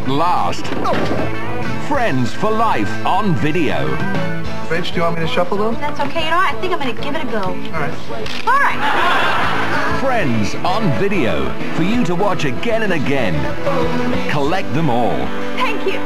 At last. Friends for life on video. Rich, do you want me to shuffle them? That's okay. You know, I think I'm going to give it a go. All right. All right. Friends on video for you to watch again and again. Collect them all. Thank you.